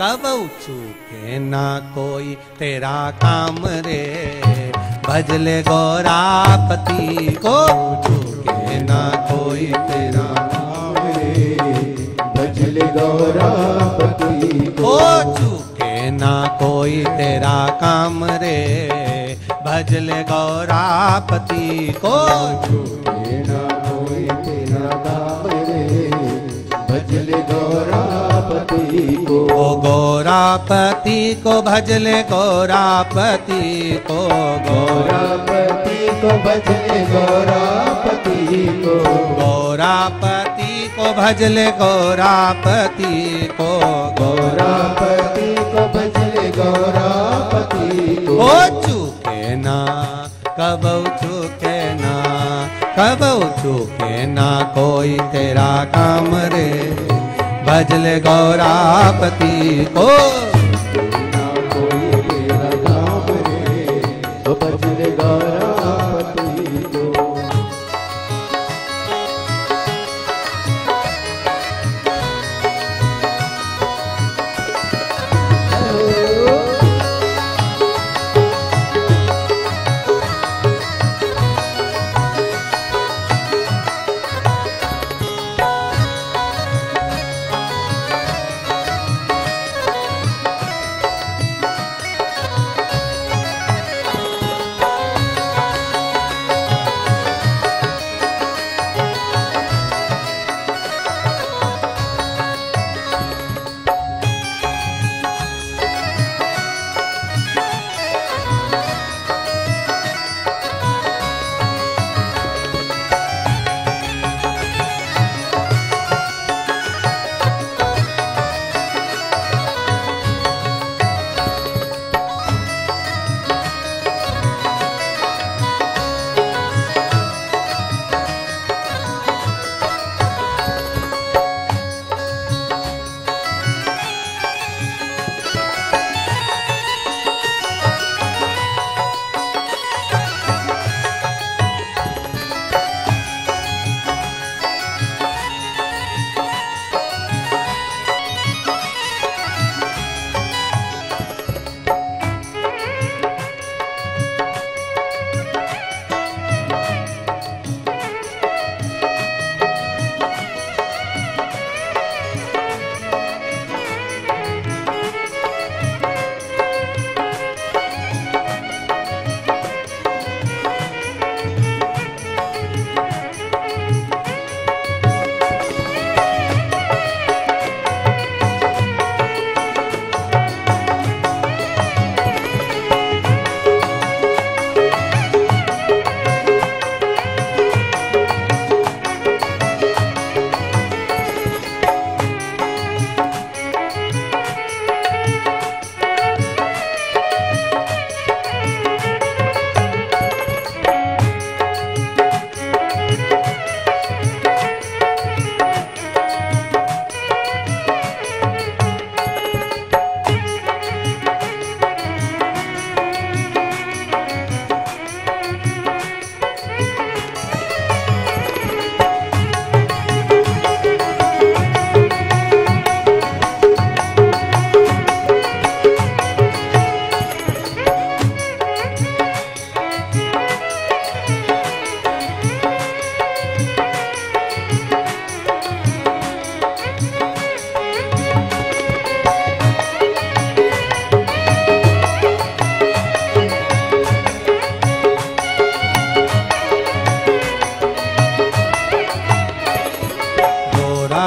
कब चूके ना कोई तेरा काम रे। भजले गौरापति को चूके ना कोई तेरा काम रे। भजल गौरापति को चूके ना कोई तेरा काम रे। भजले गौरापति को चूके ना गौरापति को भजले गौरापति को गौरापति को भजले गौरापति को। गौरापति को भजले गौरापति को। गौरापति को भजले गौरापति को। ओ चूके ना कब चूके ना कब चूके ना कोई तेरा काम रे। भजले गौरापति को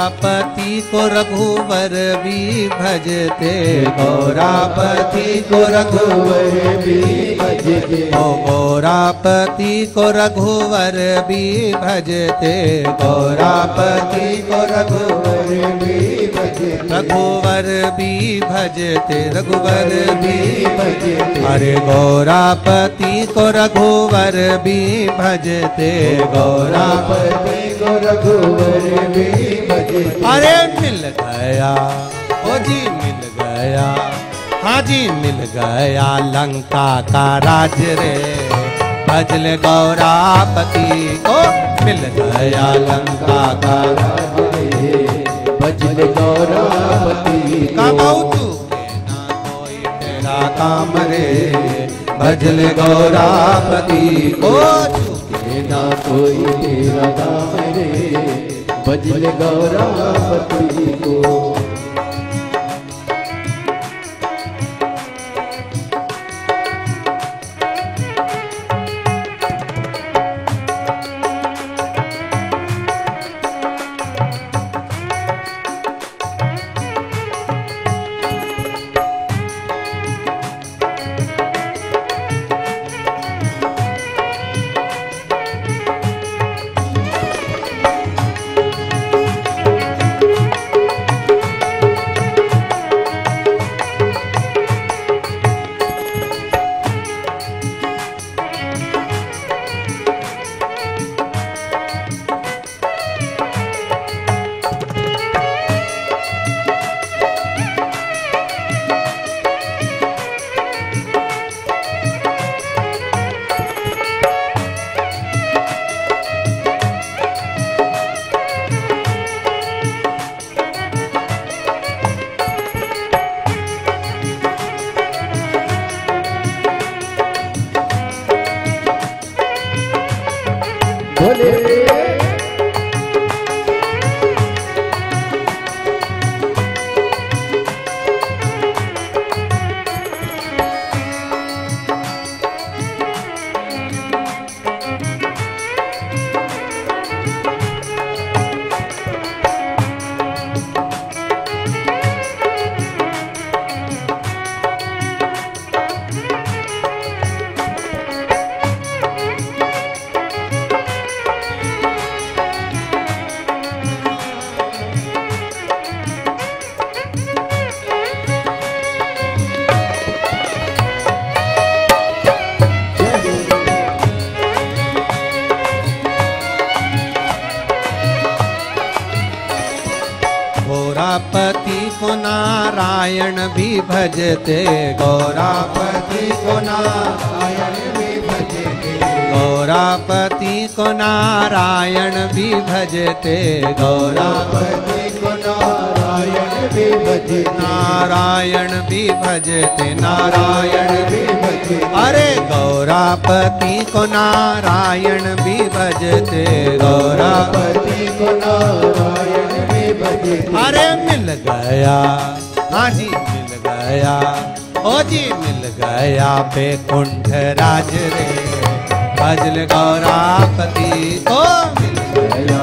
गौरापति को रघुवर भी भजते गौरापति को रघुवर भी भजते ओ गौरापति को रघुवर भी भजते गौरापति को रघुवर भी रघुवर भी भजते रघुवर भी भजते। अरे गौरापति को रघुवर भी भजते गौरापति को रघुवर भी भजते। अरे मिल गया ओ जी मिल गया हाँ जी मिल गया लंका का राज रे। भजल गौरापति को मिल गया लंका का भजन गौरापति को काम रे भजन गौरापति को। ना कोई तेरा काम रे भजन गौरापति को। Olê! गौरापति को नारायण भी भजते, गौरापति को नारायण भी भजते, गौरापति को नारायण भी भजते, गौरापति को नारायण भी भजे नारायण भी भजते, नारायण भी भजे अरे गौरापति को नारायण भी भजते, गौरापति को नारायण अरे मिल गया। हाँ जी मिल गया। ओ जी मिल गया बेकुंठ राज रे। भजल गौरापति को मिल गया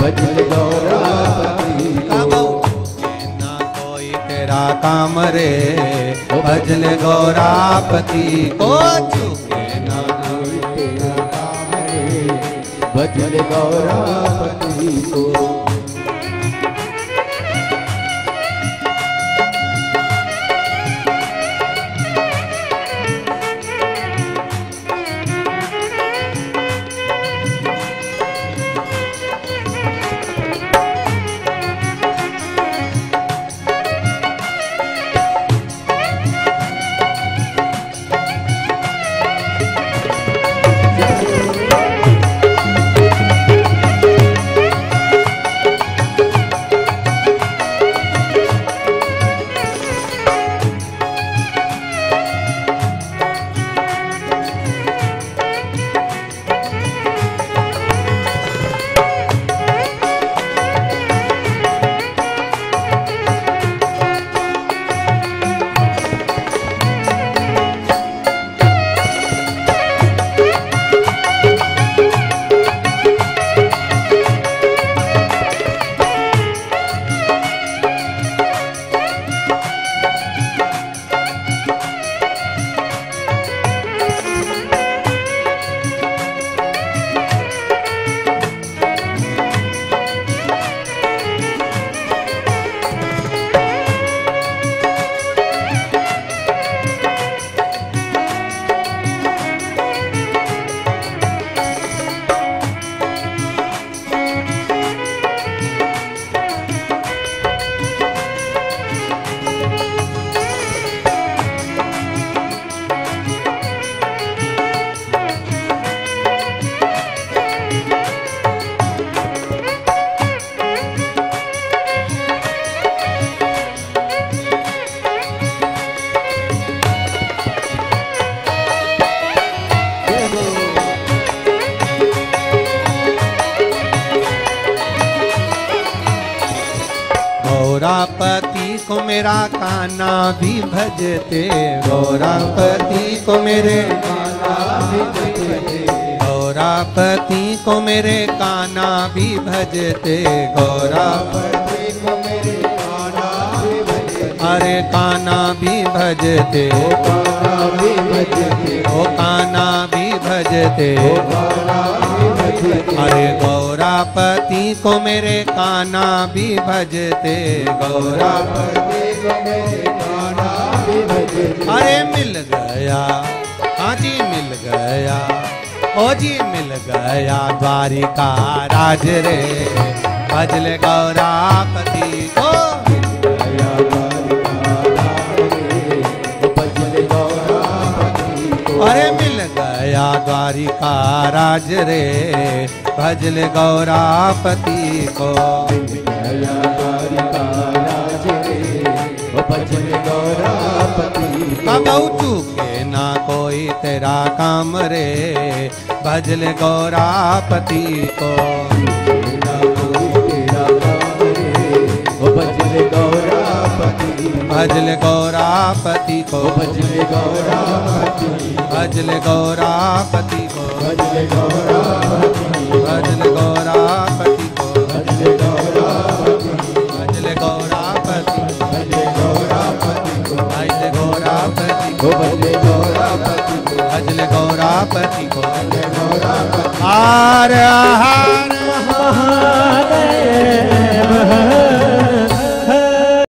भजल गौरापति ना कोई तेरा काम रे। भजल गौरापति को चुके भजल गौरापति को। गौरापति को मेरा काना भी भजते, गौरापति को मेरे गौरापति को मेरे काना भी भजते, गौरापति को मेरे अरे काना भी भजते। काना ओ काना भी भजते काना भी भजते, अरे गौरापति को मेरे काना भी भजते, गौरा पति अरे मिल गया हाँ जी मिल गया, ओ जी मिल गया, द्वारिका राज रे भजल भजले गौरापति को अरे मिल गया, द्वारिका राज रे भजल गौरापति को। भजले गौरापति कबऊ चूके ना कोई तेरा काम रे। भजल गौरापति को। भजले गौरापति भजल गौरापति को। भजले गौरापति भजल गौरापति को। भजले भजल गौरापति को आ गौरापति